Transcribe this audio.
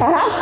Uh-huh.